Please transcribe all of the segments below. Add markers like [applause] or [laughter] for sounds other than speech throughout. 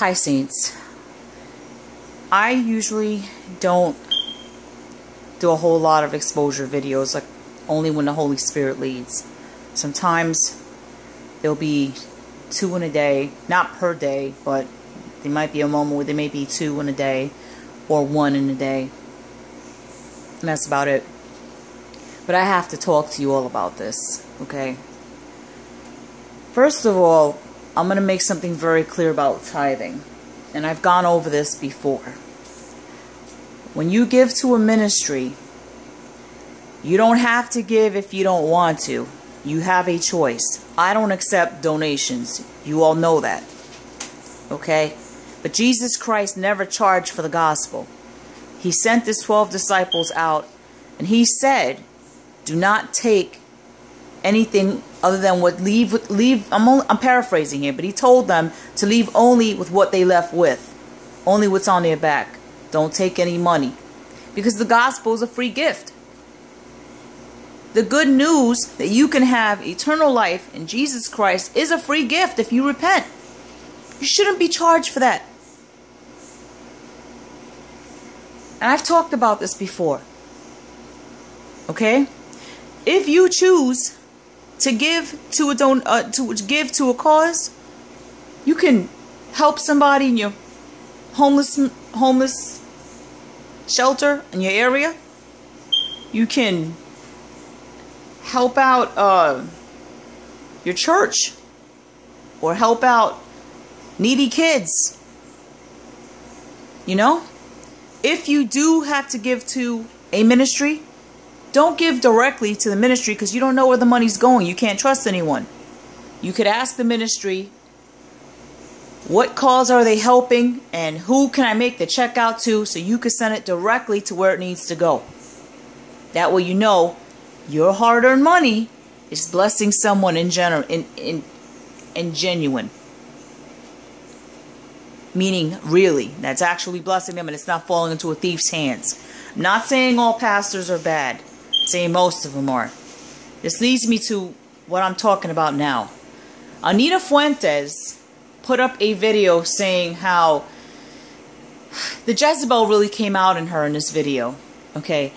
Hi, Saints. I usually don't do a whole lot of exposure videos, like only when the Holy Spirit leads. Sometimes there'll be two in a day, not per day, but there might be a moment where there may be two in a day or one in a day. And that's about it. But I have to talk to you all about this, okay? First of all, I'm going to make something very clear about tithing. And I've gone over this before. When you give to a ministry, you don't have to give if you don't want to. You have a choice. I don't accept donations. You all know that. Okay? But Jesus Christ never charged for the gospel. He sent his 12 disciples out and he said, "Do not take anything other than what leave leave I'm only, I'm paraphrasing here, but he told them to leave only with what they left with. Only what's on their back. Don't take any money. Because the gospel is a free gift. The good news that you can have eternal life in Jesus Christ is a free gift if you repent. You shouldn't be charged for that. And I've talked about this before. Okay? If you choose to give to a don uh, to give to a cause, you can help somebody in your homeless homeless shelter in your area. You can help out uh, your church or help out needy kids. You know? If you do have to give to a ministry, don't give directly to the ministry because you don't know where the money's going. You can't trust anyone. You could ask the ministry, what cause are they helping and who can I make the check out to so you can send it directly to where it needs to go. That way you know your hard-earned money is blessing someone in general in in in genuine meaning really that's actually blessing them and it's not falling into a thief's hands I'm not saying all pastors are bad I'm most of them are this leads me to what I'm talking about now Anita Fuentes put up a video saying how the Jezebel really came out in her in this video okay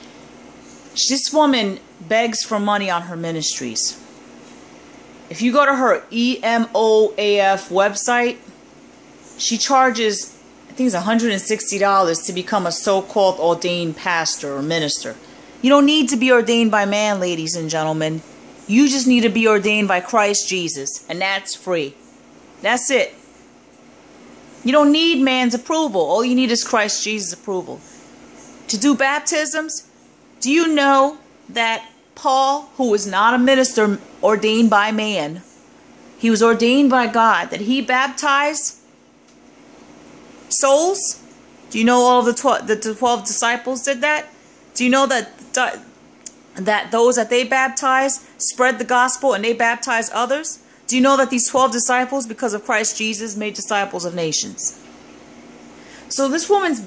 this woman begs for money on her ministries. If you go to her EMOAF website, she charges, I think it's $160 to become a so-called ordained pastor or minister. You don't need to be ordained by man, ladies and gentlemen. You just need to be ordained by Christ Jesus, and that's free. That's it. You don't need man's approval. All you need is Christ Jesus' approval. To do baptisms, do you know that Paul, who was not a minister ordained by man, he was ordained by God, that he baptized souls? Do you know all the 12, the 12 disciples did that? Do you know that that those that they baptize spread the gospel and they baptize others? Do you know that these 12 disciples, because of Christ Jesus, made disciples of nations? So this woman's,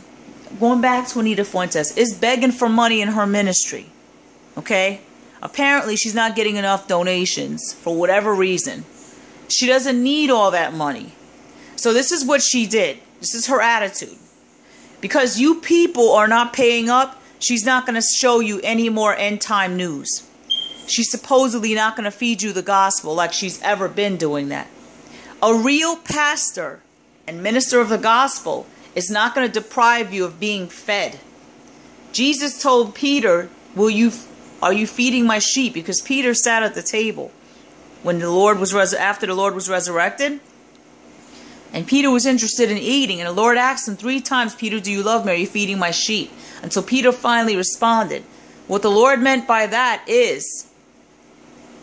going back to Anita Fuentes, is begging for money in her ministry. Okay? Apparently, she's not getting enough donations for whatever reason. She doesn't need all that money. So this is what she did. This is her attitude. Because you people are not paying up, she's not going to show you any more end time news. She's supposedly not going to feed you the gospel like she's ever been doing that. A real pastor and minister of the gospel is not going to deprive you of being fed. Jesus told Peter, "Will you are you feeding my sheep?" Because Peter sat at the table when the Lord was after the Lord was resurrected. And Peter was interested in eating, and the Lord asked him three times, Peter, do you love me? Are you feeding my sheep? Until Peter finally responded. What the Lord meant by that is,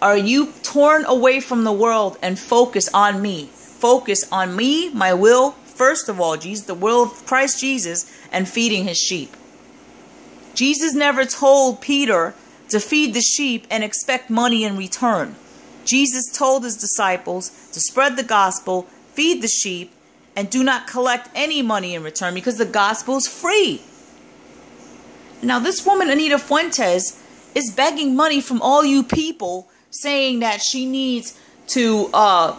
are you torn away from the world and focus on me? Focus on me, my will, first of all, Jesus, the will of Christ Jesus, and feeding his sheep. Jesus never told Peter to feed the sheep and expect money in return. Jesus told his disciples to spread the gospel, feed the sheep, and do not collect any money in return because the gospel is free. Now, this woman, Anita Fuentes, is begging money from all you people saying that she needs to uh,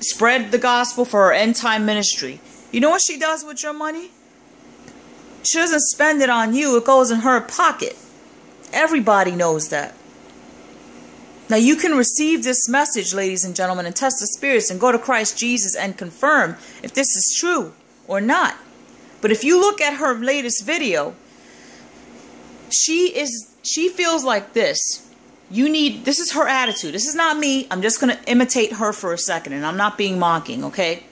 spread the gospel for her end time ministry. You know what she does with your money? She doesn't spend it on you, it goes in her pocket. Everybody knows that. Now you can receive this message, ladies and gentlemen, and test the spirits and go to Christ Jesus and confirm if this is true or not. But if you look at her latest video, she is she feels like this. You need this is her attitude. This is not me. I'm just going to imitate her for a second and I'm not being mocking, okay?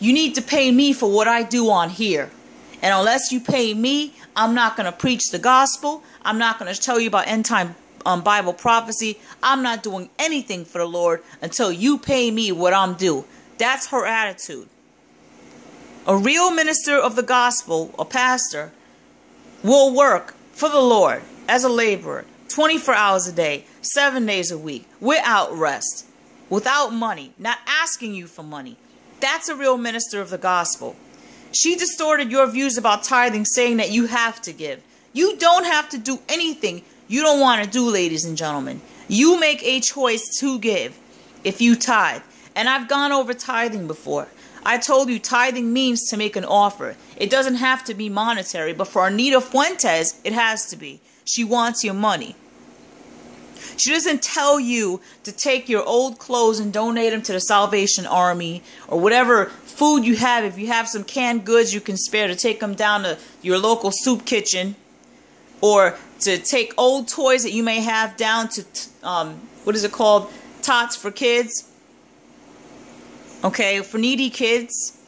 You need to pay me for what I do on here. And unless you pay me, I'm not going to preach the gospel. I'm not going to tell you about end time um, Bible prophecy. I'm not doing anything for the Lord until you pay me what I'm due. That's her attitude. A real minister of the gospel, a pastor, will work for the Lord as a laborer 24 hours a day, seven days a week, without rest, without money, not asking you for money. That's a real minister of the gospel. She distorted your views about tithing, saying that you have to give. You don't have to do anything you don't want to do, ladies and gentlemen. You make a choice to give if you tithe. And I've gone over tithing before. I told you tithing means to make an offer. It doesn't have to be monetary, but for Anita Fuentes, it has to be. She wants your money. She doesn't tell you to take your old clothes and donate them to the Salvation Army or whatever food you have. If you have some canned goods you can spare to take them down to your local soup kitchen or to take old toys that you may have down to, um, what is it called? Tots for kids. Okay, for needy kids.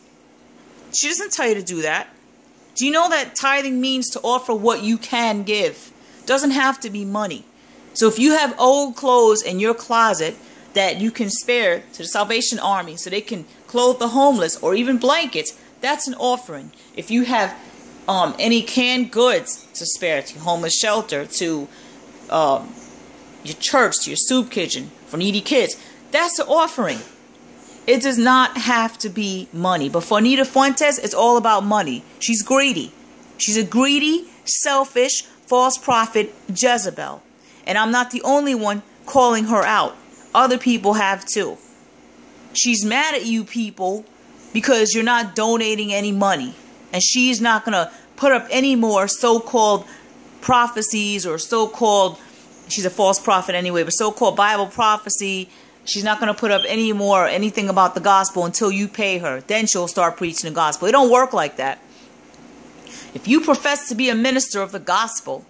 She doesn't tell you to do that. Do you know that tithing means to offer what you can give? Doesn't have to be money. So if you have old clothes in your closet that you can spare to the Salvation Army so they can clothe the homeless or even blankets, that's an offering. If you have um, any canned goods to spare to homeless shelter, to um, your church, to your soup kitchen, for needy kids, that's an offering. It does not have to be money. But for Anita Fuentes, it's all about money. She's greedy. She's a greedy, selfish, false prophet, Jezebel. And I'm not the only one calling her out. Other people have too. She's mad at you people because you're not donating any money. And she's not going to put up any more so called prophecies or so called, she's a false prophet anyway, but so called Bible prophecy. She's not going to put up any more anything about the gospel until you pay her. Then she'll start preaching the gospel. It don't work like that. If you profess to be a minister of the gospel,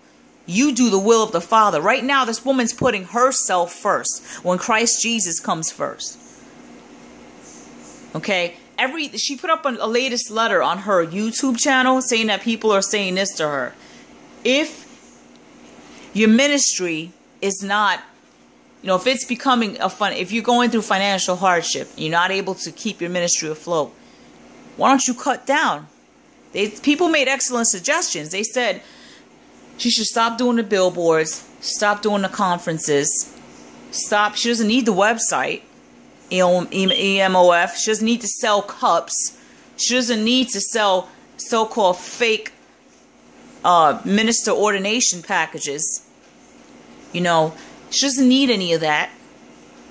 you do the will of the Father. Right now, this woman's putting herself first when Christ Jesus comes first. Okay? Every she put up a, a latest letter on her YouTube channel saying that people are saying this to her. If your ministry is not you know, if it's becoming a fun, if you're going through financial hardship, you're not able to keep your ministry afloat, why don't you cut down? They, people made excellent suggestions. They said, she should stop doing the billboards, stop doing the conferences, stop. She doesn't need the website, EMOF. She doesn't need to sell cups. She doesn't need to sell so called fake uh, minister ordination packages. You know, she doesn't need any of that.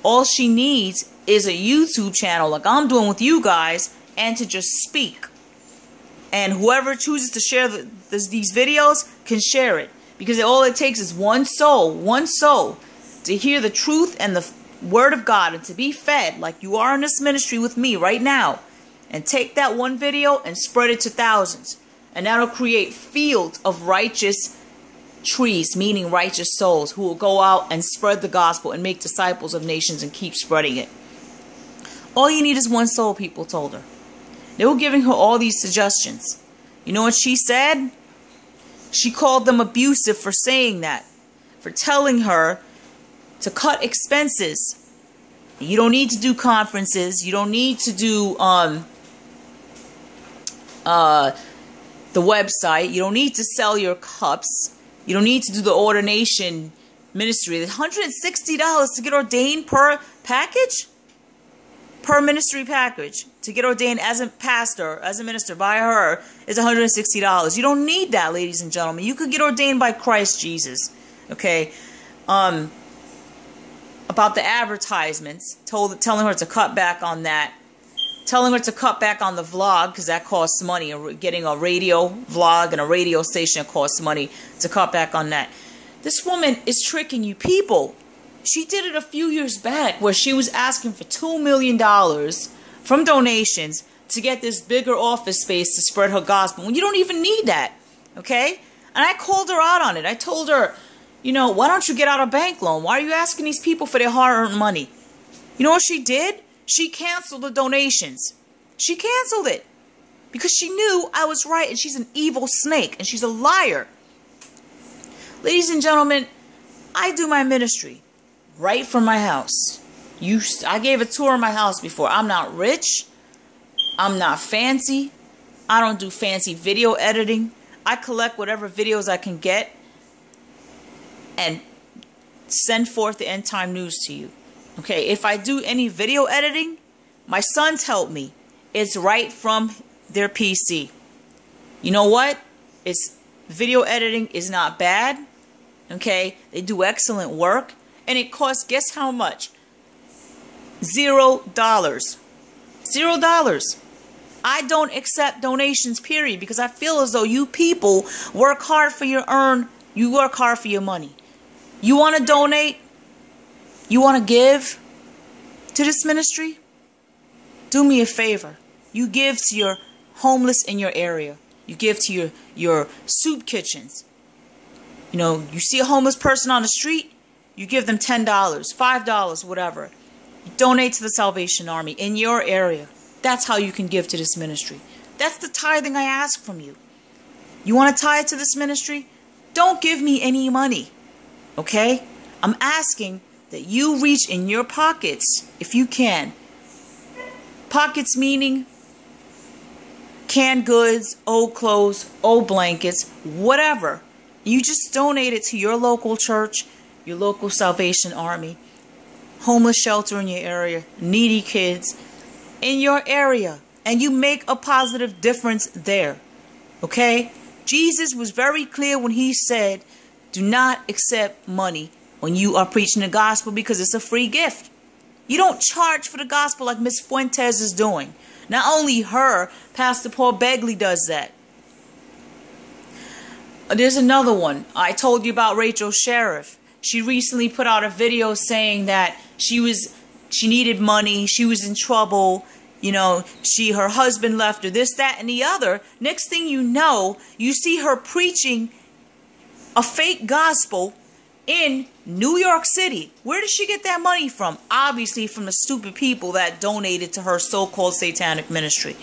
All she needs is a YouTube channel like I'm doing with you guys and to just speak. And whoever chooses to share the, these videos can share it. Because all it takes is one soul, one soul, to hear the truth and the word of God and to be fed like you are in this ministry with me right now. And take that one video and spread it to thousands. And that'll create fields of righteous trees, meaning righteous souls, who will go out and spread the gospel and make disciples of nations and keep spreading it. All you need is one soul, people told her. They were giving her all these suggestions. You know what she said? She called them abusive for saying that, for telling her to cut expenses. You don't need to do conferences. You don't need to do um, uh, the website. You don't need to sell your cups. You don't need to do the ordination ministry. $160 to get ordained per package? per ministry package to get ordained as a pastor, as a minister by her is $160. You don't need that, ladies and gentlemen. You could get ordained by Christ Jesus. Okay? Um about the advertisements, told telling her to cut back on that telling her to cut back on the vlog because that costs money. Getting a radio vlog and a radio station costs money to cut back on that. This woman is tricking you people. She did it a few years back where she was asking for $2 million from donations to get this bigger office space to spread her gospel when you don't even need that. Okay? And I called her out on it. I told her, you know, why don't you get out a bank loan? Why are you asking these people for their hard earned money? You know what she did? She canceled the donations. She canceled it because she knew I was right and she's an evil snake and she's a liar. Ladies and gentlemen, I do my ministry right from my house. You I gave a tour of my house before. I'm not rich. I'm not fancy. I don't do fancy video editing. I collect whatever videos I can get and send forth the end time news to you. Okay, if I do any video editing, my sons help me. It's right from their PC. You know what? It's video editing is not bad. Okay, they do excellent work, and it costs guess how much? Zero dollars. Zero dollars. I don't accept donations, period, because I feel as though you people work hard for your earn, you work hard for your money. You want to donate? You want to give to this ministry? Do me a favor. You give to your homeless in your area. You give to your, your soup kitchens. You know, you see a homeless person on the street, you give them $10, $5, whatever. You donate to the Salvation Army in your area. That's how you can give to this ministry. That's the tithing I ask from you. You want to tithe to this ministry? Don't give me any money. Okay? I'm asking that you reach in your pockets if you can. Pockets meaning canned goods, old clothes, old blankets, whatever. You just donate it to your local church, your local Salvation Army, homeless shelter in your area, needy kids in your area, and you make a positive difference there. Okay? Jesus was very clear when he said, Do not accept money when you are preaching the gospel because it's a free gift. You don't charge for the gospel like Miss Fuentes is doing. Not only her, Pastor Paul Begley does that. Uh, there's another one. I told you about Rachel Sheriff. She recently put out a video saying that she was she needed money, she was in trouble, you know, she her husband left her, this, that, and the other. Next thing you know, you see her preaching a fake gospel in New York City. Where did she get that money from? Obviously from the stupid people that donated to her so-called satanic ministry.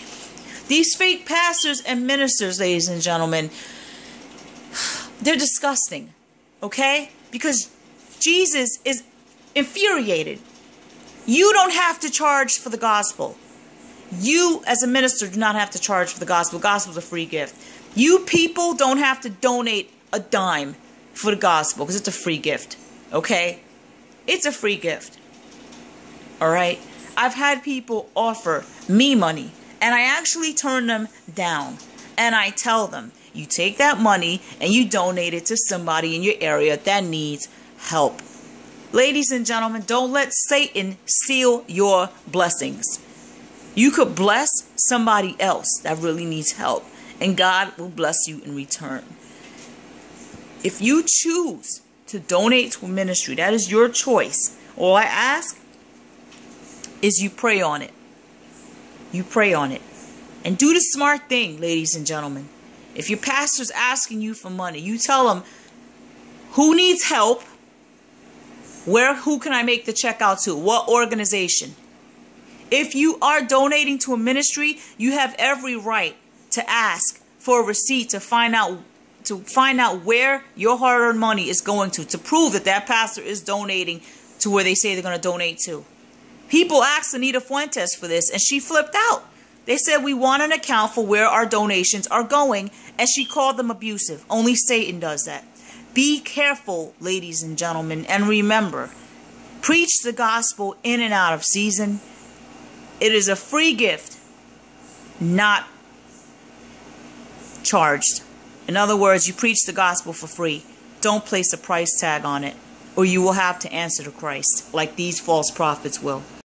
These fake pastors and ministers, ladies and gentlemen, [sighs] they're disgusting. Okay? Because Jesus is infuriated. You don't have to charge for the gospel. You, as a minister, do not have to charge for the gospel. The gospel is a free gift. You people don't have to donate a dime for the gospel because it's a free gift. Okay? It's a free gift. All right? I've had people offer me money and I actually turn them down. And I tell them, you take that money and you donate it to somebody in your area that needs help. Ladies and gentlemen, don't let Satan steal your blessings. You could bless somebody else that really needs help, and God will bless you in return. If you choose to donate to a ministry, that is your choice. All I ask is you pray on it. You pray on it. And do the smart thing, ladies and gentlemen. If your pastor's asking you for money, you tell him who needs help, where who can I make the check out to, what organization. If you are donating to a ministry, you have every right to ask for a receipt to find out to find out where your hard-earned money is going to to prove that that pastor is donating to where they say they're going to donate to. People asked Anita Fuentes for this and she flipped out. They said we want an account for where our donations are going and she called them abusive. Only Satan does that. Be careful, ladies and gentlemen, and remember, preach the gospel in and out of season. It is a free gift, not charged. In other words, you preach the gospel for free. Don't place a price tag on it, or you will have to answer to Christ, like these false prophets will.